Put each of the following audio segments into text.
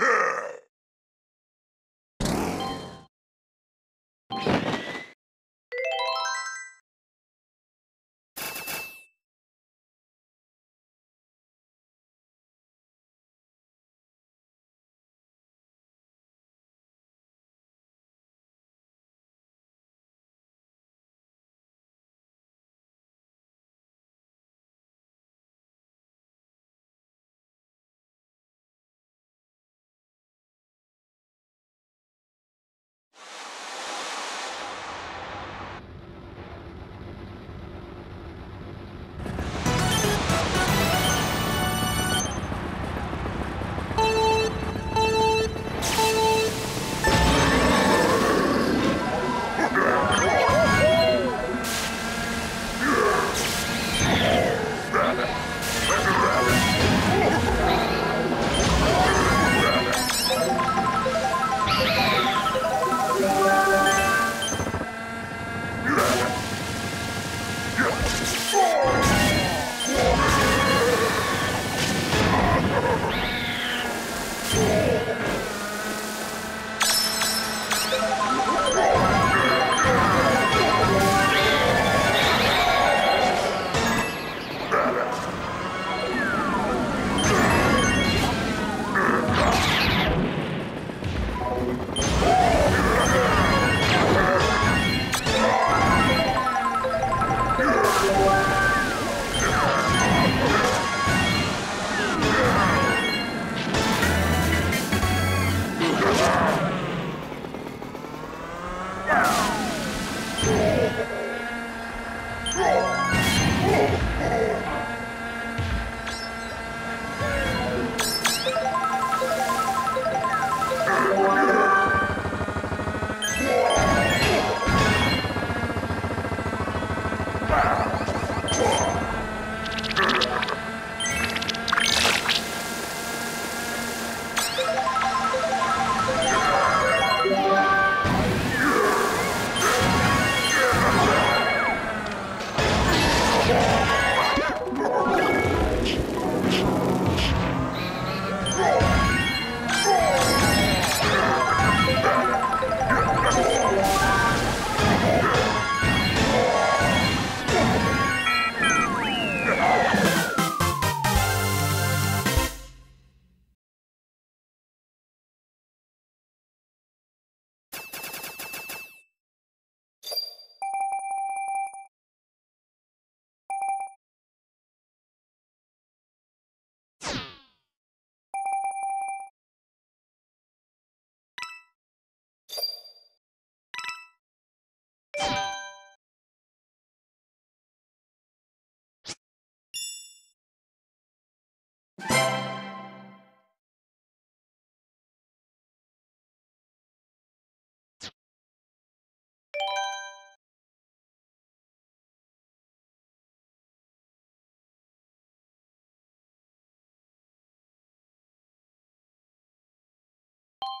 Yeah!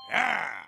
Yeah!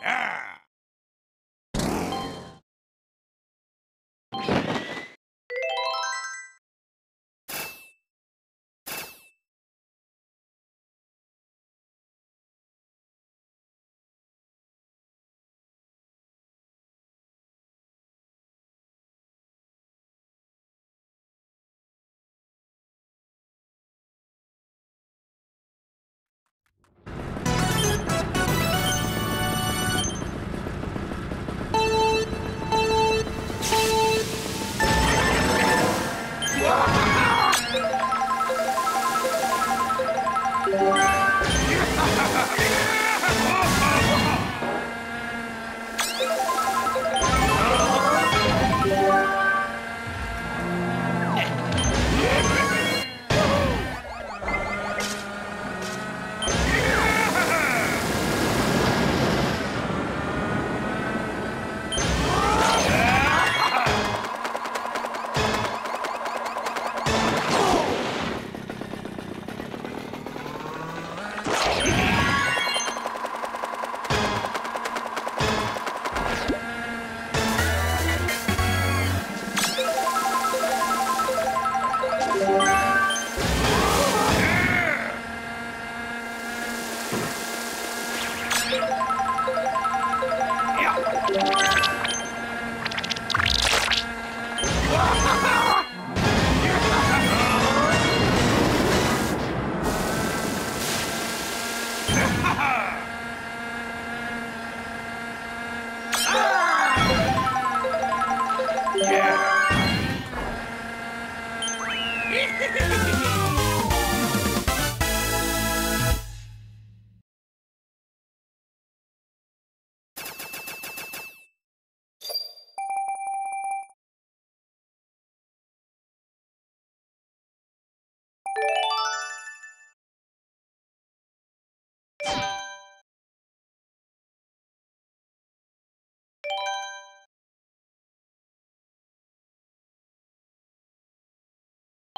Yeah!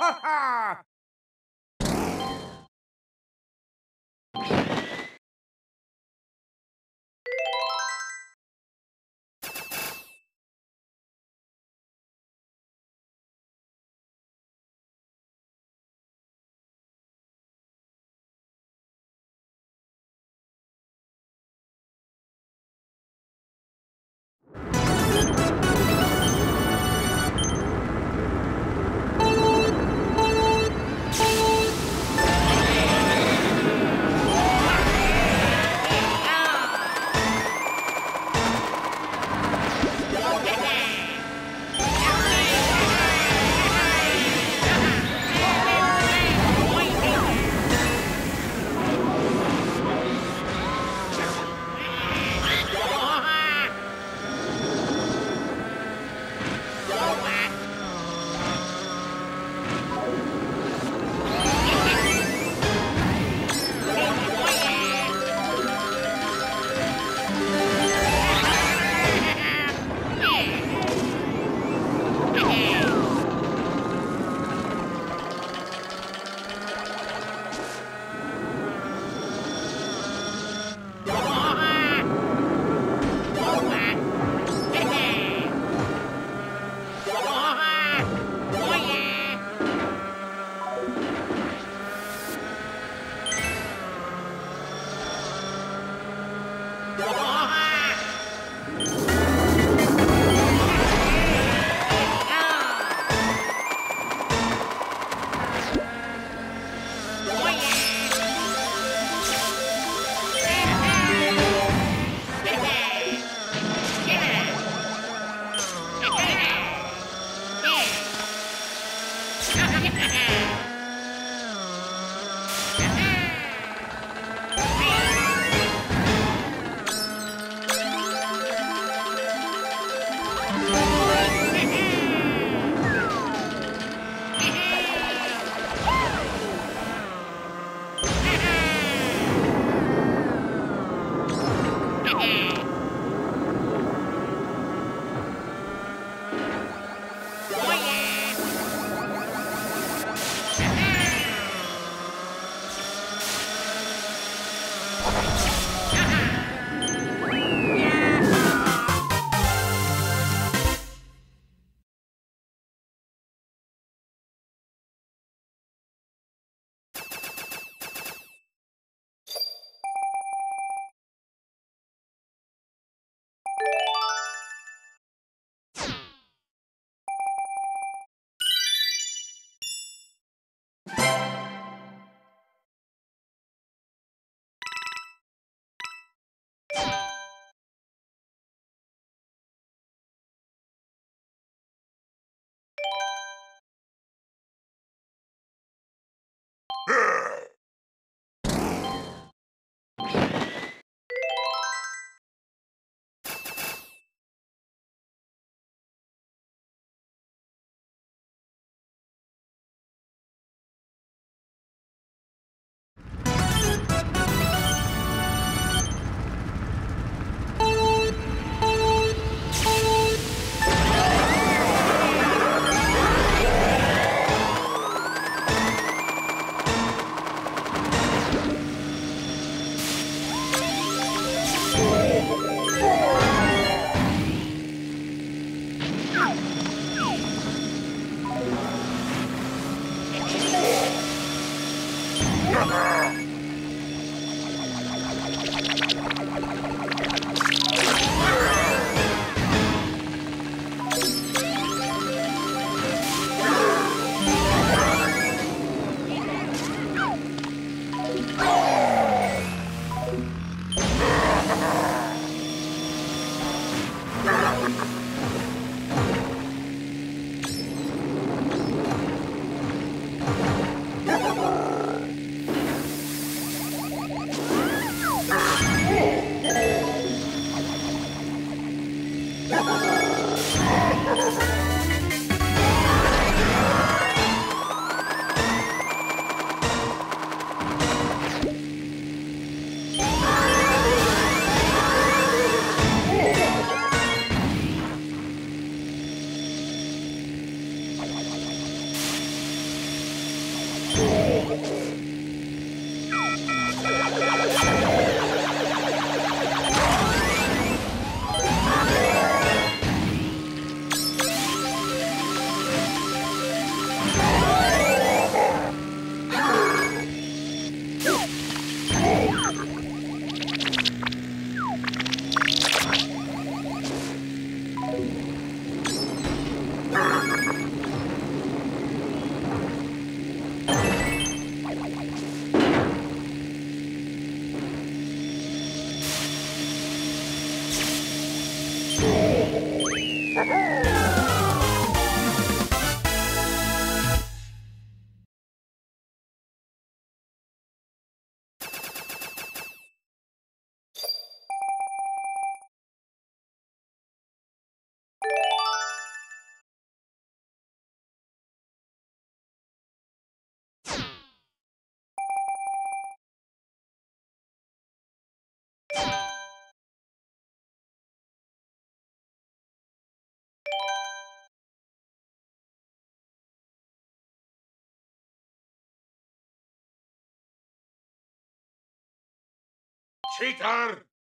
Ha ha! É. Cheater!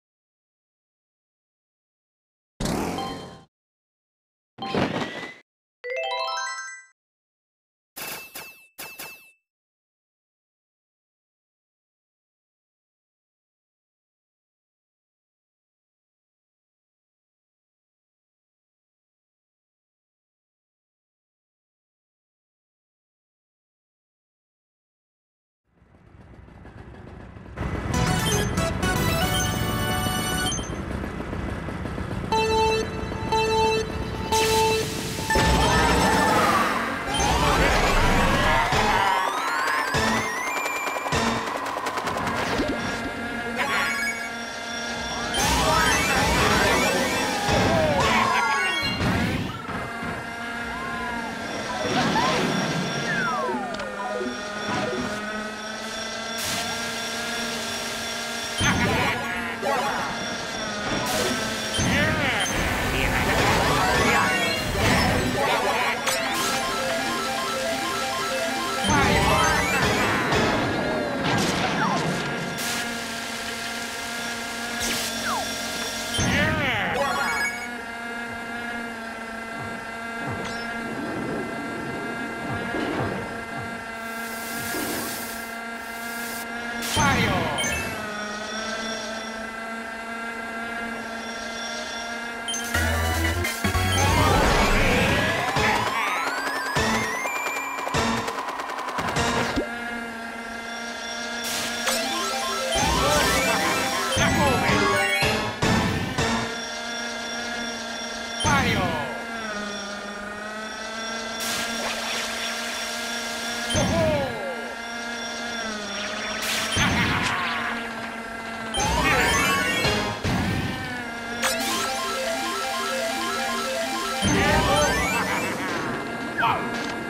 Come!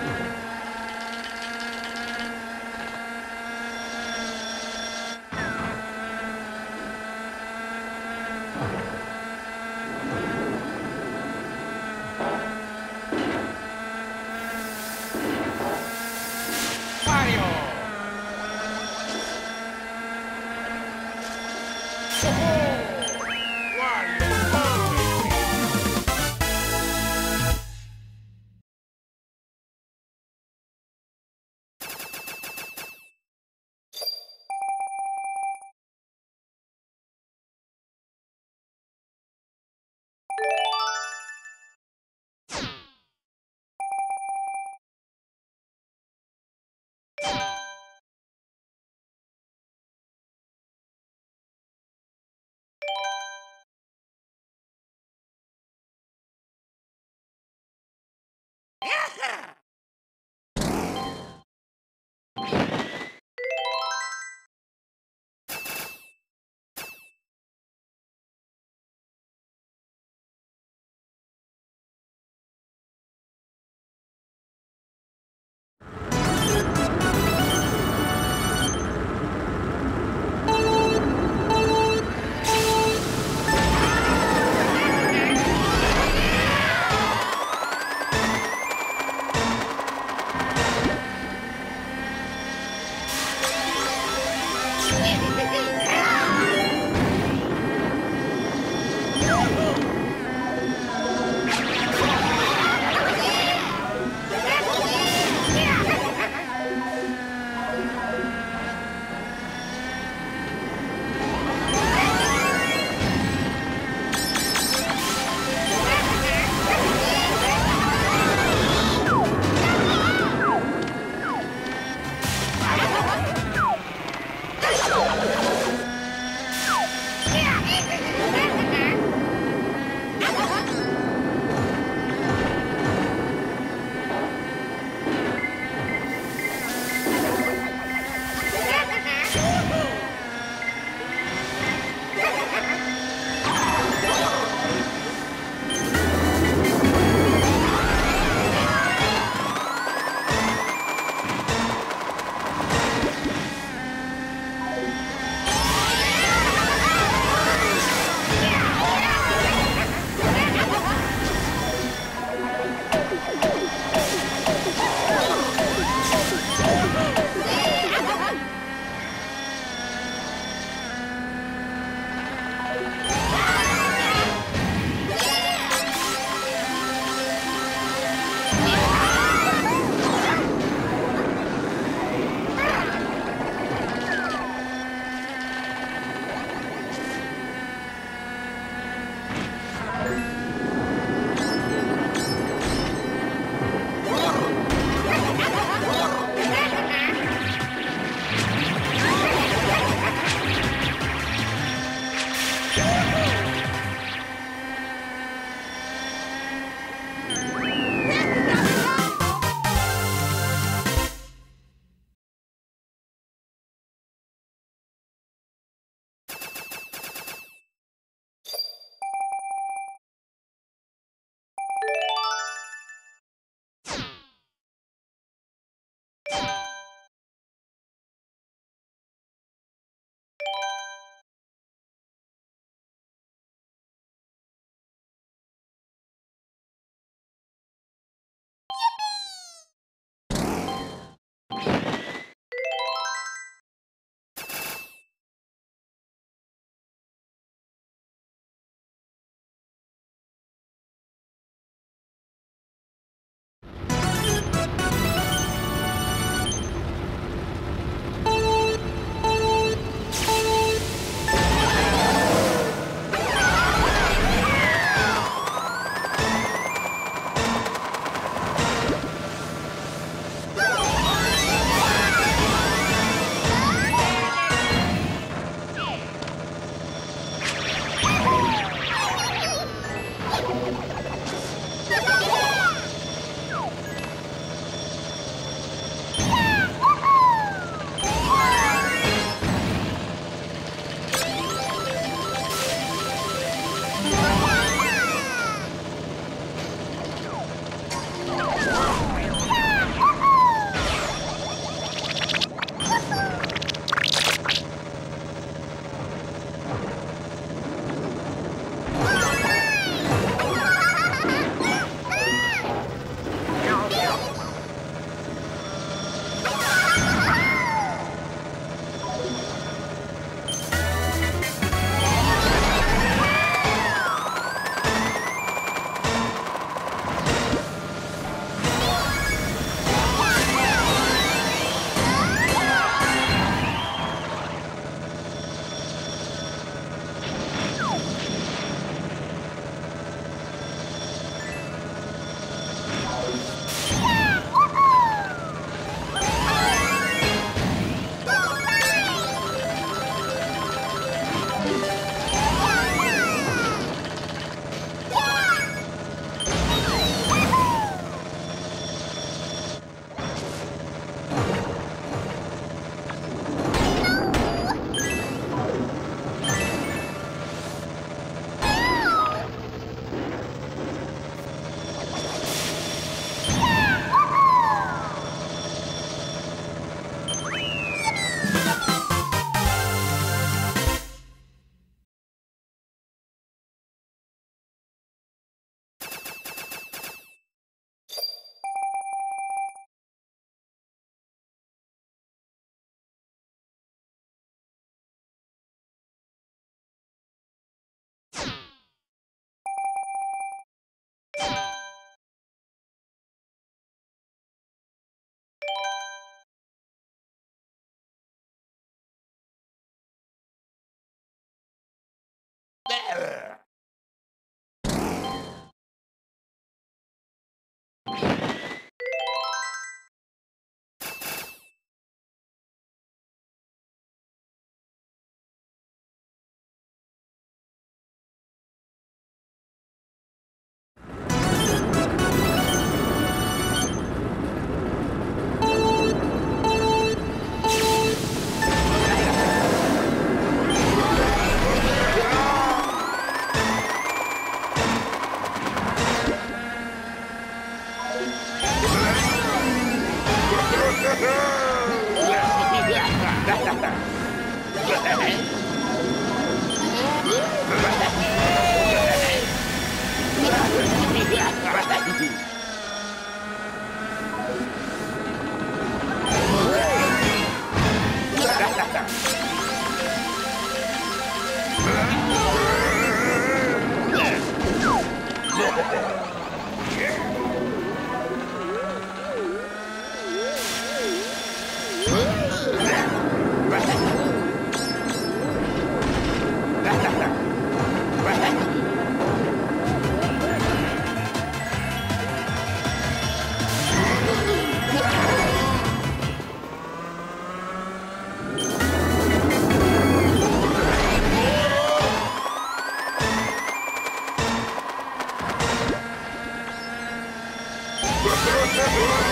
Thank.